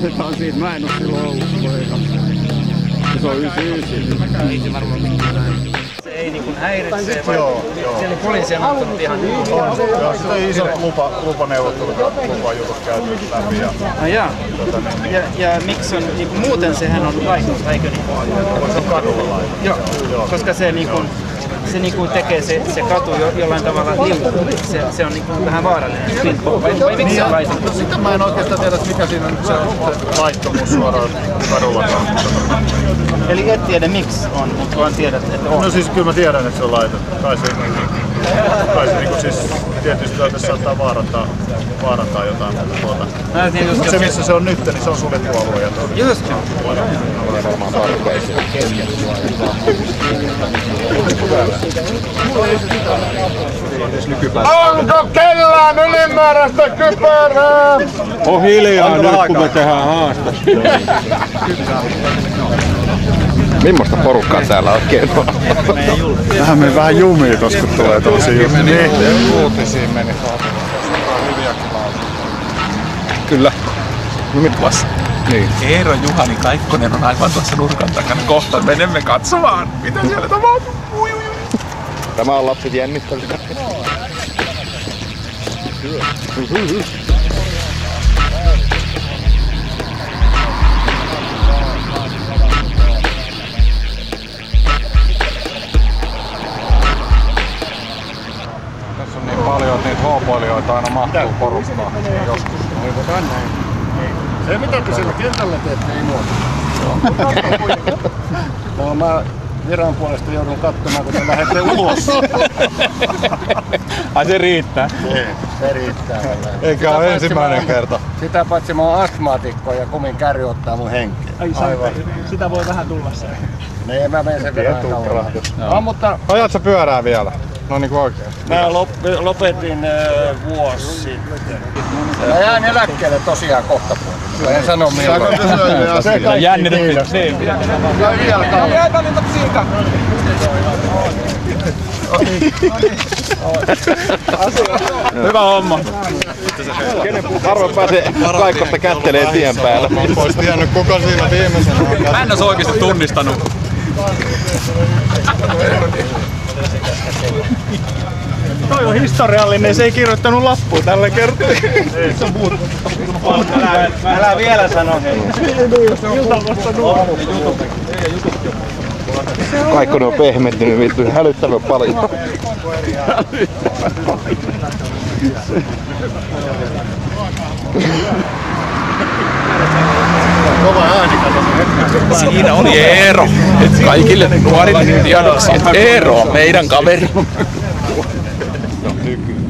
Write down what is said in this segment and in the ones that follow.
10 vuotta, että se on siitä. Mä en oo silloin ollut poika. Se on 99. Ei se varmaan se ei niinku häiritse, vai siellä poliisi on ottanut ihan niin Joo, sitten oli isot lupa, lupaneuvottelut ja lupajutut käyty läpi. Ja, No jaa. tota, niin, Ja, ja miksi on, niinku, muuten sehän on laitonta, eikö niin? se on kadulla laitettu. Joo, koska se niinku, se niinku tekee se, se katu jo, jollain tavalla liukuu. Se, se on niinku vähän vaarallinen. Vai, vai miksi se on laitonta? Sitten mä en oikeastaan tiedä, mikä siinä on se, se laittomuus suoraan kadulla. Eli et tiedä miksi on, mutta vaan tiedät, että on. No siis kyllä mä tiedän, että se on laitettu. Kai se, kai se niinku siis tietysti tässä saattaa vaarantaa, vaarantaa jotain. Mutta tuota. Mutta se missä se on nyt, niin se on suljettu alue. Ja tuota. just joo. Onko kellään ylimääräistä kypärää? On hiljaa nyt, kun me tehdään haastattelua. Millaista porukkaa täällä oikein on? Tähän meni vähän jumiin, koska tulee tosi juttuja. Niin. Uutisiin meni. Kyllä. Mitlas. Niin. Eero Juhani Kaikkonen on aivan tuossa nurkan takana. Kohta menemme katsomaan, mitä siellä tapahtuu. Tämä on lapset jännittävät. Tässä niin että niitä hoopoilijoita aina mahtuu porukkaan. Joskus. Se mitä te siellä kentällä teette, ei muuta. No, mä viran puolesta joudun katsomaan, kun te lähdette ulos. Ai se riittää. Niin, se riittää. Eikä Sitä ole ensimmäinen mä- kerta. Sitä paitsi mä oon astmaatikko ja kumin kärry ottaa mun henkeä. Aivan. Sitä voi vähän tulla se. Niin mä menen sen verran kauan. No, mutta Ajat sä pyörää vielä? No niinku oikein. mä lop- lopetin äh, vuosi sitten. Mä jään eläkkeelle tosiaan kohta puolella. En sano milloin. Se kaikki Jännitettiin. Niin, Käy vielä kauan. Hyvä homma. Harvoin pääsee kaikkosta kättelee tien päällä. Ois tiennyt kuka siinä viimeisenä on. Mä en ois oikeesti tunnistanut. Toi on historiallinen, se ei kirjoittanut lappua tällä kertaa. älä, älä vielä sano hei. Kaikkonen on pehmentynyt vittu hälyttävän paljon. Siinä oli Eero. Et kaikille nuorille tiedoksi, että Eero on meidän kaveri. Drowning in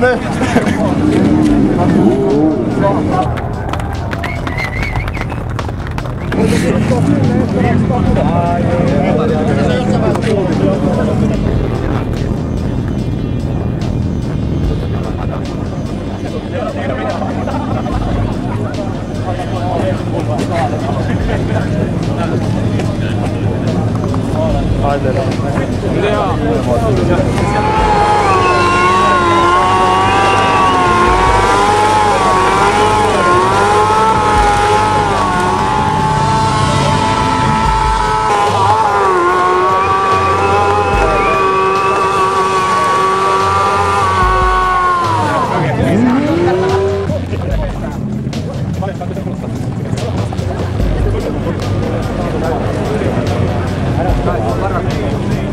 네. 아, 네. 아, 네. Barra